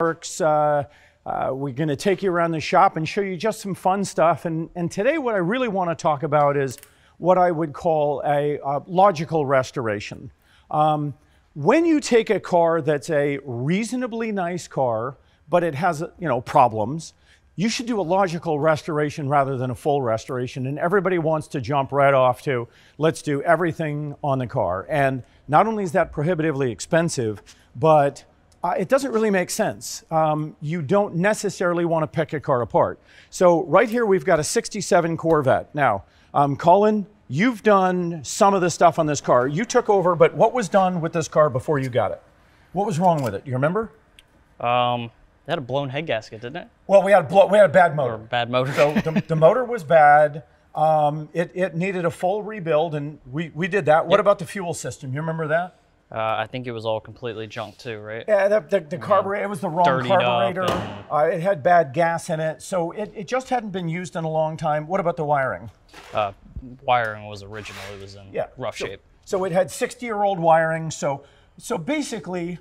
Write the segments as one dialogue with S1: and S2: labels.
S1: works. Uh, uh, we're going to take you around the shop and show you just some fun stuff. And, and today, what I really want to talk about is what I would call a, a logical restoration. Um, when you take a car that's a reasonably nice car, but it has you know problems, you should do a logical restoration rather than a full restoration. And everybody wants to jump right off to let's do everything on the car. And not only is that prohibitively expensive, but uh, it doesn't really make sense. Um, you don't necessarily want to pick a car apart. So right here, we've got a 67 Corvette. Now, um, Colin, you've done some of the stuff on this car. You took over, but what was done with this car before you got it? What was wrong with it? You remember?
S2: Um, it had a blown head gasket, didn't it?
S1: Well, we had a, we had a bad motor.
S2: Or bad motor.
S1: so the, the motor was bad. Um, it, it needed a full rebuild, and we, we did that. What
S2: Yep.
S1: about the fuel system? You remember that?
S2: Uh, I think it was all completely junk too, right?
S1: Yeah, the, the, the carburetor, it was the wrong
S2: Dirtied
S1: carburetor.
S2: and-
S1: Uh, it had bad gas in it, so it, it just hadn't been used in a long time. What about the wiring?
S2: Uh, wiring was original. It was in
S1: Yeah.
S2: rough
S1: so,
S2: shape.
S1: So it had 60 year old wiring. So, so basically,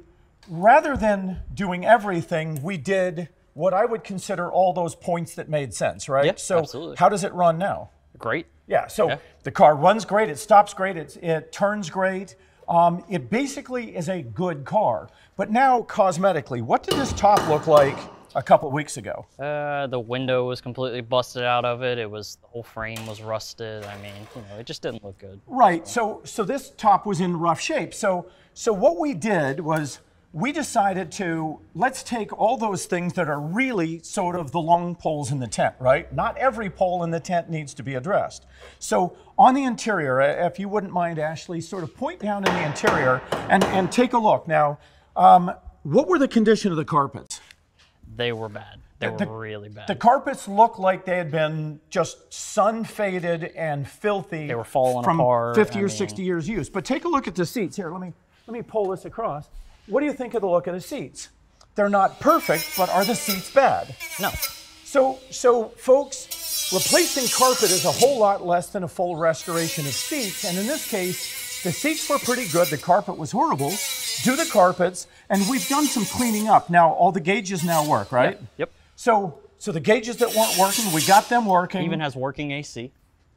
S1: rather than doing everything, we did what I would consider all those points that made sense, right?
S2: Yep,
S1: so
S2: absolutely.
S1: how does it run now?
S2: Great.
S1: Yeah, so
S2: Yeah.
S1: the car runs great, it stops great, it, it turns great. Um, it basically is a good car. But now, cosmetically, what did this top look like a couple weeks ago?
S2: Uh, the window was completely busted out of it. It was the whole frame was rusted. I mean, you know, it just didn't look good.
S1: Right. So so this top was in rough shape. So so what we did was we decided to let's take all those things that are really sort of the long poles in the tent, right? Not every pole in the tent needs to be addressed. So on the interior, uh, if you wouldn't mind, Ashley, sort of point down in the interior and, and take a look. Now, um, what were the condition of the carpets?
S2: They were bad. They
S1: The-
S2: were really bad.
S1: The carpets looked like they had been just sun faded and filthy.
S2: They were falling
S1: from
S2: apart,
S1: 50
S2: I
S1: or
S2: mean-
S1: 60 years use. But take a look at the seats here. Let me let me pull this across. What do you think of the look of the seats? They're not perfect, but are the seats bad?
S2: no.
S1: So so folks, replacing carpet is a whole lot less than a full restoration of seats. And in this case, the seats were pretty good. The carpet was horrible. Do the carpets, and we've done some cleaning up. Now all the gauges now work, right?
S2: Yep. yep.
S1: So, so the gauges that weren't working, we got them working.
S2: Even has working AC.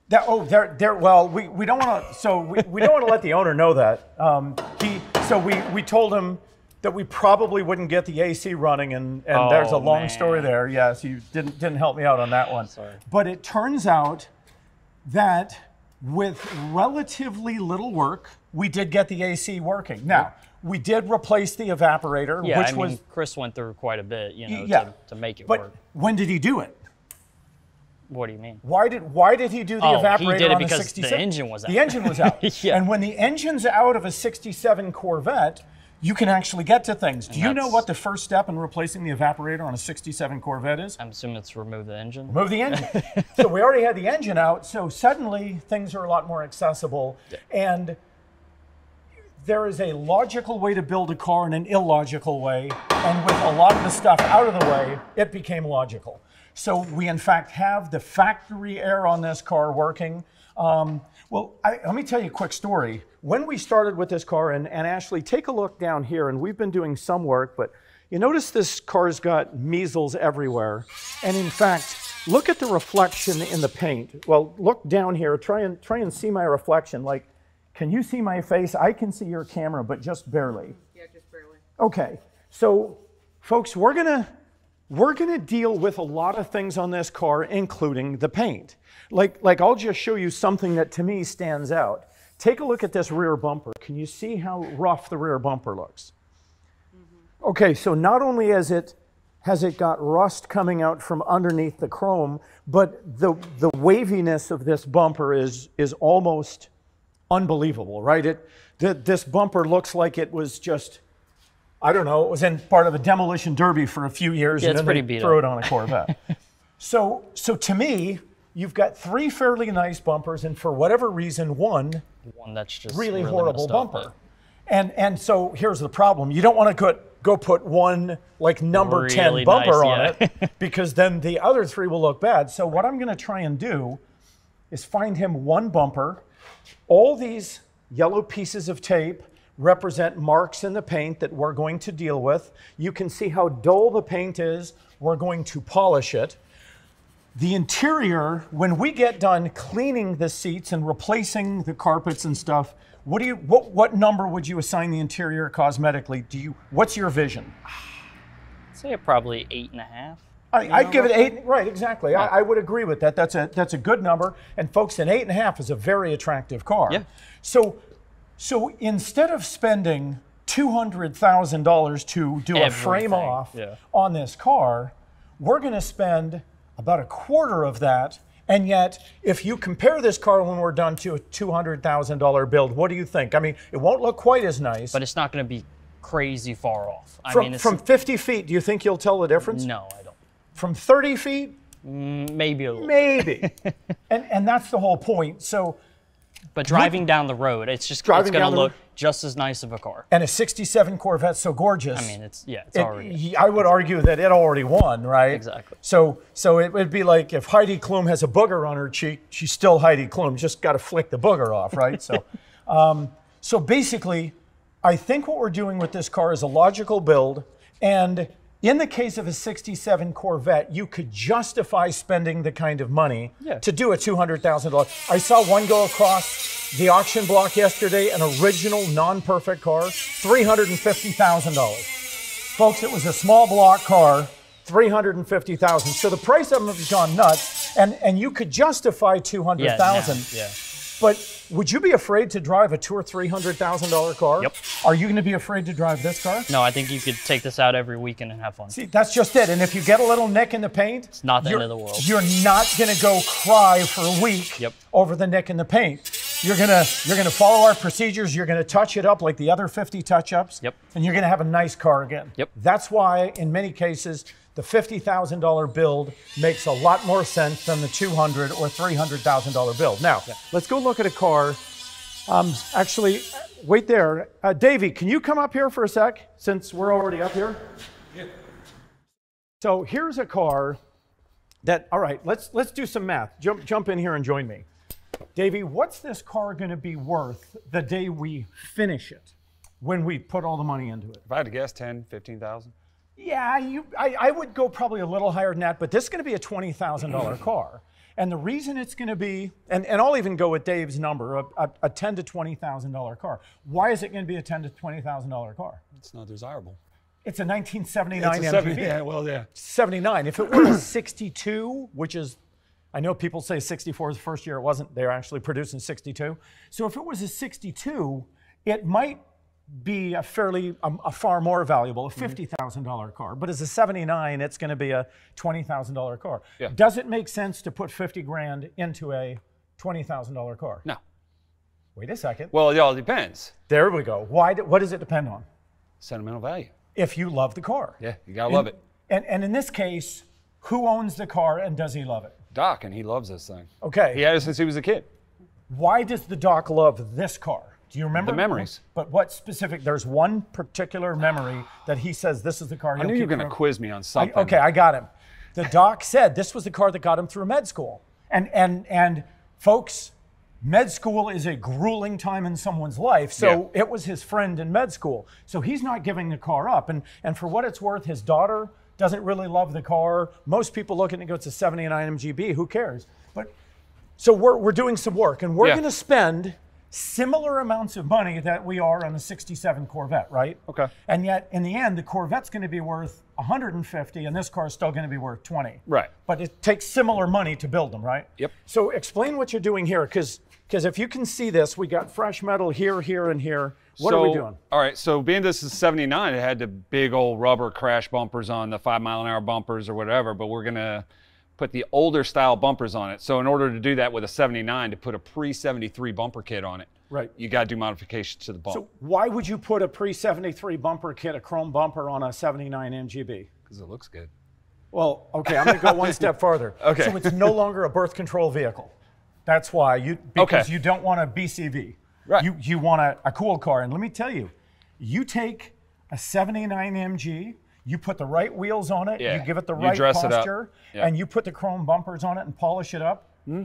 S1: That, oh, they're, they're, well, we, we don't want to, so we, we don't want to let the owner know that. Um, he, so we, we told him that we probably wouldn't get the AC running, and, and there's a
S2: Oh,
S1: long
S2: man.
S1: story there. Yes, you didn't, didn't help me out on that one.
S2: Sorry.
S1: But it turns out that with relatively little work, we did get the AC working. Now, we did replace the evaporator,
S2: Yeah,
S1: which
S2: I mean,
S1: was,
S2: Chris went through quite a bit, you know,
S1: yeah.
S2: to, to make it
S1: but
S2: work.
S1: when did he do it?
S2: What do you mean?
S1: Why did why did he do the
S2: Oh, he
S1: evaporator
S2: did it
S1: on
S2: because
S1: a
S2: the
S1: 67?
S2: engine was out.
S1: The engine was out.
S2: Yeah.
S1: And when the engine's out of a 67 Corvette, you can actually get to things. Do you know what the first step in replacing the evaporator on a 67 Corvette is?
S2: I'm assuming it's remove the engine.
S1: Remove the engine. so we already had the engine out, so suddenly things are a lot more accessible. And there is a logical way to build a car and an illogical way. And with a lot of the stuff out of the way, it became logical. So we, in fact, have the factory air on this car working. Um, well, I, let me tell you a quick story. When we started with this car, and, and Ashley, take a look down here, and we've been doing some work, but you notice this car's got measles everywhere. And in fact, look at the reflection in the paint. Well, look down here, try and, try and see my reflection. Like, can you see my face? I can see your camera, but just barely.
S3: Yeah, just barely.
S1: Okay, so folks, we're gonna we're gonna deal with a lot of things on this car, including the paint. Like like I'll just show you something that to me stands out. Take a look at this rear bumper. Can you see how rough the rear bumper looks? Mm-hmm. Okay, so not only has it has it got rust coming out from underneath the chrome, but the the waviness of this bumper is is almost unbelievable, right? It th- this bumper looks like it was just I don't know, it was in part of a demolition derby for a few years
S2: Yeah,
S1: and
S2: it's
S1: then
S2: pretty
S1: they
S2: beat
S1: threw it on a Corvette. so so to me, you've got three fairly nice bumpers and for whatever reason one
S2: One that's just
S1: really,
S2: really
S1: horrible
S2: up,
S1: bumper. And and so here's the problem. You don't want to go, go put one like number 10
S2: Really
S1: bumper on
S2: nice, yeah.
S1: it because then the other three will look bad. So what I'm going to try and do is find him one bumper, all these yellow pieces of tape. Represent marks in the paint that we're going to deal with. You can see how dull the paint is. We're going to polish it. The interior, when we get done cleaning the seats and replacing the carpets and stuff, what do you what what number would you assign the interior cosmetically? Do you what's your vision?
S2: I'd say probably eight and a half.
S1: I, I'd give it eight. Right, exactly. I, I would agree with that. That's a that's a good number. And folks, an eight and a half is a very attractive car.
S2: Yeah.
S1: So, so instead of spending two hundred thousand dollars to do a frame off
S2: yeah.
S1: on this car, we're going to spend about a quarter of that. And yet, if you compare this car when we're done to a two hundred thousand dollar build, what do you think? I mean, it won't look quite as nice.
S2: But it's not going to be crazy far off. I
S1: from,
S2: mean, it's,
S1: from 50 feet, do you think you'll tell the difference?
S2: no, I don't.
S1: From 30 feet, mm,
S2: Maybe a little.
S1: Maybe. and and that's the whole point. So
S2: But driving down the road, it's just
S1: Driving
S2: it's going to look
S1: road-
S2: just as nice of a car.
S1: and a 67 Corvette so gorgeous.
S2: I mean, it's yeah, it's
S1: it-
S2: already.
S1: he- I would argue that it already won, right?
S2: Exactly.
S1: So so it would be like if Heidi Klum has a booger on her cheek, she's still Heidi Klum. Just got to flick the booger off, right? So um, so basically, I think what we're doing with this car is a logical build, and in the case of a 67 Corvette, you could justify spending the kind of money
S2: Yeah.
S1: to do a $200,000. I saw one go across the auction block yesterday, an original non-perfect car, $350,000. Folks, it was a small block car, 350,000. So the price of them has gone nuts, and and you could justify
S2: yeah,
S1: 200,000.
S2: now, yeah.
S1: But would you be afraid to drive a two or three hundred thousand dollar car?
S2: Yep.
S1: Are you going to be afraid to drive this car?
S2: No, I think you could take this out every weekend and have fun.
S1: See, that's just it. And if you get a little nick in the paint, it's
S2: not the end of the world.
S1: You're not going to go cry for a week
S2: Yep.
S1: over the nick in the paint. You're gonna you're gonna follow our procedures. You're gonna touch it up like the other 50 touch-ups.
S2: Yep.
S1: And you're gonna have a nice car again.
S2: Yep.
S1: That's why, in many cases, the $50,000 build makes a lot more sense than the 200 or $300,000 build. Now, let's go look at a car. Um, actually, wait there. Uh, Davey, can you come up here for a sec since we're already up here? Yeah. So here's a car that, all right, let's, let's do some math. Jump, jump in here and join me. Davey, what's this car going to be worth the day we finish it when we put all the money into it?
S3: If I had to guess, 10, 15,000.
S1: Yeah, you, I, I would go probably a little higher than that, but this is going to be a $20,000 mm. car. And the reason it's going to be, and, and I'll even go with Dave's number, a, a, a ten to $20,000 car. Why is it going to be a ten to $20,000 car?
S3: It's not desirable.
S1: It's a 1979
S3: It's a seven-
S1: MGB.
S3: yeah, well, yeah.
S1: 79. If it were a 62, which is, I know people say 64 is the first year, it wasn't. They're actually producing 62. So if it was a 62, it might be a fairly, a, a far more valuable, a mm-hmm. $50,000 car. But as a 79, it's going to be a $20,000 car.
S3: Yeah.
S1: Does it make sense to put 50 grand into a $20,000 car?
S3: No.
S1: Wait a second.
S3: Well, it all depends.
S1: There we go. Why? do- what does it depend on?
S3: Sentimental value.
S1: If you love the car.
S3: Yeah, you gotta love it.
S1: And, and in this case, who owns the car and does he love it?
S3: Doc, and he loves this thing.
S1: Okay.
S3: He had it since he was a kid.
S1: Why does the doc love this car? Do you remember?
S3: The memories.
S1: But what specific? There's one particular memory that he says this is the car.
S3: I knew you were gonna quiz me on
S1: I-
S3: something.
S1: okay, I got him. The doc said this was the car that got him through med school. And and and folks, med school is a grueling time in someone's life. So it was his friend in med school. So he's not giving the car up. And and for what it's worth, his daughter doesn't really love the car. Most people look at it and go, it's a 79 MGB. Who cares? But so we're, we're doing some work and we're
S3: Yeah.
S1: going to spend similar amounts of money that we are on the 67 Corvette, right?
S3: Okay.
S1: And yet in the end, the Corvette's going to be worth 150 and this car is still going to be worth 20.
S3: Right.
S1: But it takes similar money to build them, right?
S3: Yep.
S1: So explain what you're doing here because because if you can see this, we got fresh metal here, here, and here. What
S3: so,
S1: are we doing?
S3: All right, so being this is 79, it had the big old rubber crash bumpers on the five mile an hour bumpers or whatever, but we're gonna put the older style bumpers on it. So in order to do that with a 79, to put a pre 73 bumper kit on it,
S1: Right.
S3: you gotta do modifications to the bumper.
S1: So why would you put a pre-73 bumper kit, a chrome bumper on a 79 MGB?
S3: because it looks good.
S1: Well, okay, I'm going to go one step farther.
S3: Okay.
S1: So it's no longer a birth control vehicle. That's why you because
S3: Okay.
S1: you don't want a BCV.
S3: Right.
S1: You you want a, a cool car. And let me tell you, you take a 79 MG, you put the right wheels on it,
S3: Yeah.
S1: you give it the
S3: You
S1: right
S3: dress it up.
S1: posture,
S3: Yeah.
S1: and you put the chrome bumpers on it and polish it up. Hmm.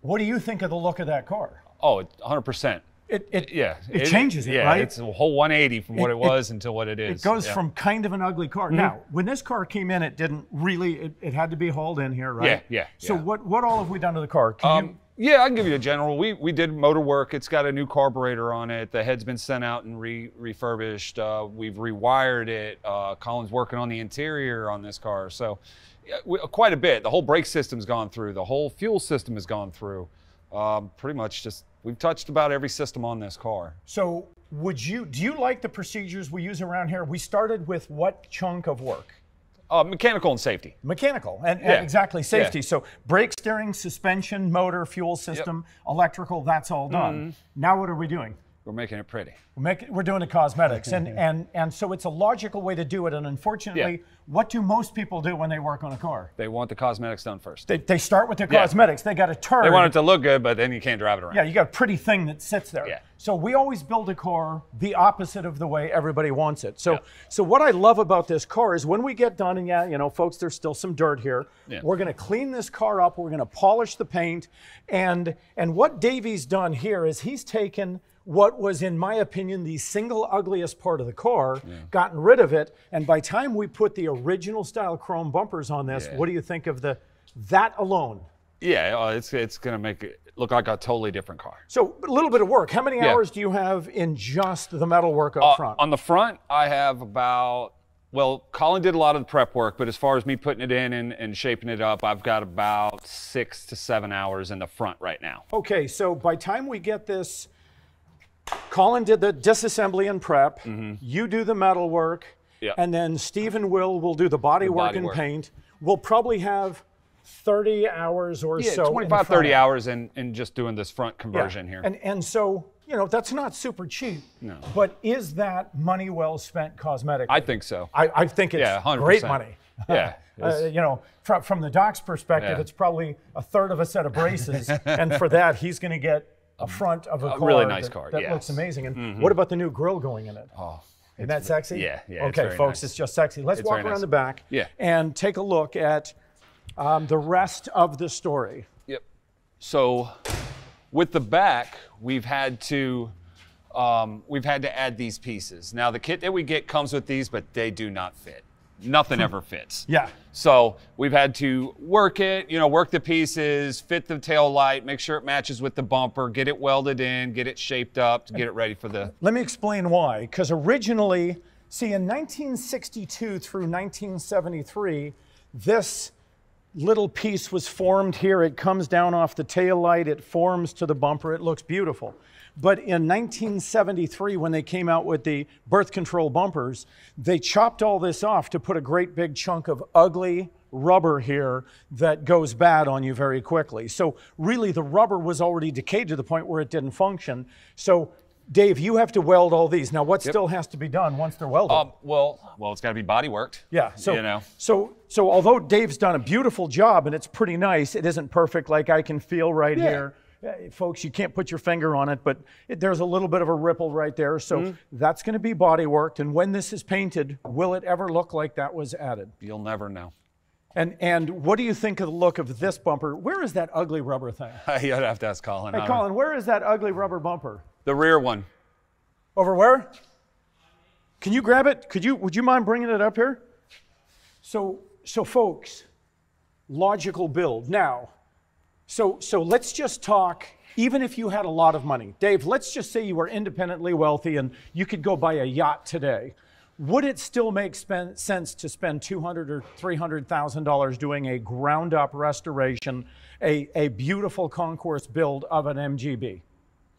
S1: What do you think of the look of that car?
S3: Oh, 100%.
S1: It, it,
S3: Yeah,
S1: it, changes it,
S3: yeah,
S1: right?
S3: it's a whole 180 from what
S1: It-
S3: it,
S1: it-
S3: was until what it is.
S1: It goes
S3: Yeah.
S1: from kind of an ugly car. Now, when this car came in, it didn't really. It, it had to be hauled in here, right?
S3: Yeah, yeah,
S1: So
S3: yeah.
S1: what what all have we done to the car? Can you,
S3: Um, yeah, I can give you a general. We we did motor work. It's got a new carburetor on it. The head's been sent out and re, refurbished. Uh, we've rewired it. Uh, Colin's working on the interior on this car. So yeah, we, quite a bit. The whole brake system's gone through. The whole fuel system has gone through. Um, pretty much just we've touched about every system on this car.
S1: so would you do you like the procedures we use around here? We started with what chunk of work?
S3: Uh, mechanical and safety.
S1: Mechanical and, and
S3: Yeah.
S1: exactly
S3: Yeah.
S1: safety. So brake, steering, suspension, motor, fuel system, electrical. That's all done.
S3: Mm-hmm.
S1: Now what are we doing?
S3: We're making it pretty.
S1: We're, making, we're doing the cosmetics, and, and and so it's a logical way to do it. And unfortunately,
S3: Yeah.
S1: what do most people do when they work on a car?
S3: They want the cosmetics done first.
S1: They, they start with their
S3: Yeah.
S1: cosmetics. They got a turn.
S3: They want it to look good, but then you can't drive it around.
S1: yeah, you got a pretty thing that sits there.
S3: Yeah.
S1: So we always build a car the opposite of the way everybody wants it. So
S3: Yeah.
S1: so what I love about this car is when we get done, and yeah, you know, folks, there's still some dirt here.
S3: Yeah.
S1: We're going to clean this car up. We're going to polish the paint, and and what Davey's done here is he's taken what was, in my opinion, the single ugliest part of the car, gotten rid of it, and by time we put the original style chrome bumpers on this,
S3: Yeah.
S1: what do you think of the that alone?
S3: Yeah, uh, it's it's gonna make it look like a totally different car.
S1: So a little bit of work. How many
S3: Yeah.
S1: hours do you have in just the metal work up
S3: Uh,
S1: front?
S3: On the front, I have about. Well, Colin did a lot of the prep work, but as far as me putting it in and, and shaping it up, I've got about six to seven hours in the front right now.
S1: okay, so by time we get this, Colin did the disassembly and prep. You do the metal work,
S3: Mm-hmm.
S1: And then Steve and Will will do the body work
S3: body
S1: and
S3: work.
S1: paint. We'll probably have 30 hours or
S3: Yeah,
S1: so. in
S3: 25,
S1: front.
S3: 30 hours in, in just doing this front
S1: Yeah.
S3: conversion here.
S1: And and so you know that's not super cheap.
S3: No.
S1: But is that money well spent cosmetic?
S3: I think so.
S1: I, I think it's
S3: Yeah, 100%.
S1: great money.
S3: Yeah,
S1: Uh, you know, from, from the doc's perspective,
S3: Yeah.
S1: it's probably a third of a set of braces, and for that, he's going to get a front of a, car
S3: really nice
S1: that,
S3: car,
S1: that
S3: yes.
S1: looks amazing. And what about the new grill going in it?
S3: oh,
S1: Isn't that sexy?
S3: yeah, yeah, it's
S1: Okay,
S3: very
S1: folks,
S3: nice.
S1: it's just sexy. Let's
S3: It's
S1: walk around
S3: nice.
S1: the back
S3: Yeah.
S1: and take a look at um, the rest of the story.
S3: Yep. So with the back, we've had to um, we've had to add these pieces. Now the kit that we get comes with these, but they do not fit. Nothing ever fits.
S1: Yeah.
S3: So we've had to work it, you know, work the pieces, fit the tail light, make sure it matches with the bumper, get it welded in, get it shaped up to get it ready for the.
S1: Let me explain why. Because originally, see, in 1962 through 1973, this little piece was formed here. It comes down off the tail light, it forms to the bumper, it looks beautiful. But in 1973, when they came out with the birth control bumpers, they chopped all this off to put a great big chunk of ugly rubber here that goes bad on you very quickly. So, really, the rubber was already decayed to the point where it didn't function. So, Dave, you have to weld all these. Now, what still has to be done once they're welded?
S3: Um, well, well, it's got to be body worked.
S1: Yeah. So,
S3: you know.
S1: so, so although Dave's done a beautiful job and it's pretty nice, it isn't perfect like I can feel right
S3: Yeah.
S1: here. Uh, folks, you can't put your finger on it, but it, there's a little bit of a ripple right there. So
S3: Mm-hmm.
S1: that's going to be body worked. And when this is painted, will it ever look like that was added?
S3: You'll never know.
S1: And and what do you think of the look of this bumper? Where is that ugly rubber thing?
S3: You'd have to ask Colin.
S1: Hey. Colin, where is that ugly rubber bumper?
S3: The rear one.
S1: Over where? Can you grab it? Could you? Would you mind bringing it up here? So, so folks, logical build. Now, so so let's just talk. Even if you had a lot of money, Dave, let's just say you were independently wealthy and you could go buy a yacht today. Would it still make spend, sense to spend two hundred or three hundred thousand dollars doing a ground-up restoration, a, a beautiful concours build of an MGB?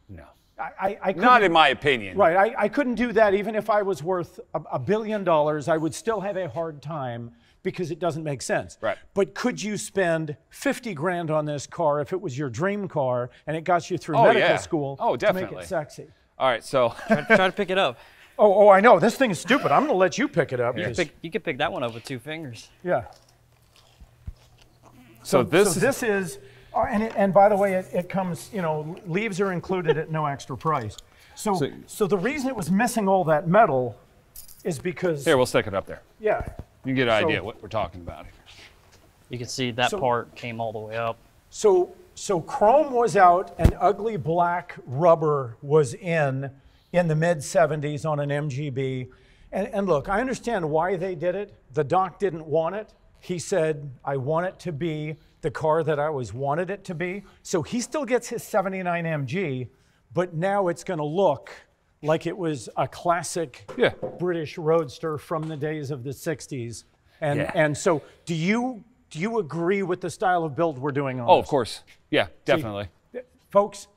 S3: No.
S1: I, I, I
S3: Not in my opinion.
S1: Right. I, I couldn't do that even if I was worth a, a billion dollars. I would still have a hard time because it doesn't make sense.
S3: Right.
S1: But could you spend 50 grand on this car if it was your dream car and it got you through
S3: Oh,
S1: medical
S3: yeah.
S1: school
S3: Oh,
S1: to make
S3: definitely.
S1: it sexy?
S3: All right. So
S2: Try to pick it up.
S1: Oh, oh, I know. This thing is stupid. I'm going to let you pick it up.
S2: You
S1: because-
S2: could, pick, you could pick that one up with two fingers.
S1: yeah.
S3: so this
S1: so this is, oh, and, it, and by the way, it, it comes, you know, leaves are included at no extra price. So, so,
S3: So-
S1: the reason it was missing all that metal is because,
S3: here we'll stick it up there.
S1: yeah.
S3: You can get an
S1: So-
S3: idea what we're talking about. here.
S2: You can see that
S1: So-
S2: part came all the way up.
S1: So, So chrome was out and ugly black rubber was in in the mid 70s on an MGB. And, and look, I understand why they did it. The doc didn't want it. He said, I want it to be the car that I always wanted it to be. So he still gets his 79 MG, but now it's going to look like it was a classic
S3: Yeah.
S1: British roadster from the days of the 60s. And,
S3: Yeah.
S1: and so do you, do you agree with the style of build we're doing on
S3: Oh,
S1: this?
S3: of course. Yeah, definitely.
S1: folks,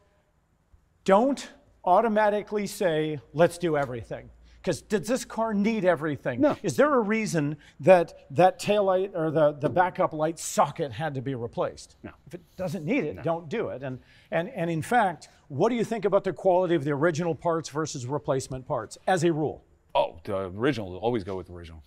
S1: don't automatically say, let's do everything. Because does this car need everything?
S3: No.
S1: Is there a reason that that taillight or the, the backup light socket had to be replaced?
S3: No.
S1: If it doesn't need it, don't do it. And, and, and in fact, what do you think about the quality of the original parts versus replacement parts as a rule?
S3: Oh, the original. Always go with the original.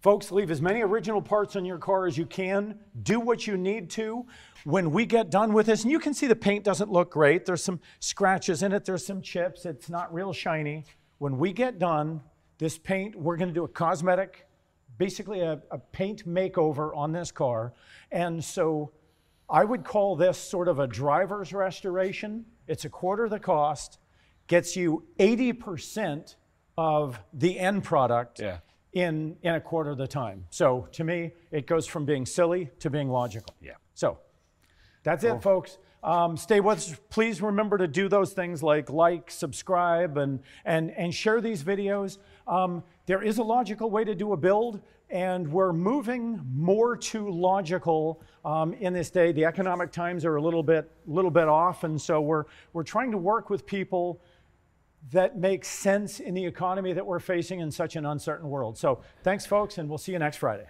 S1: Folks, leave as many original parts on your car as you can. Do what you need to. When we get done with this, and you can see the paint doesn't look great, there's some scratches in it, there's some chips, it's not real shiny. When we get done, this paint, we're going to do a cosmetic, basically a, a paint makeover on this car. And so I would call this sort of a driver's restoration. It's a quarter of the cost, gets you 80% of the end product
S3: Yeah.
S1: in, in a quarter of the time. So to me, it goes from being silly to being logical.
S3: Yeah.
S1: So that's it, folks. Um, stay with us. Please remember to do those things like like, subscribe, and, and, and share these videos. Um, there is a logical way to do a build, and we're moving more to logical um, in this day. The economic times are a little bit, little bit off, and so we're, we're trying to work with people that make sense in the economy that we're facing in such an uncertain world. So thanks, folks, and we'll see you next Friday.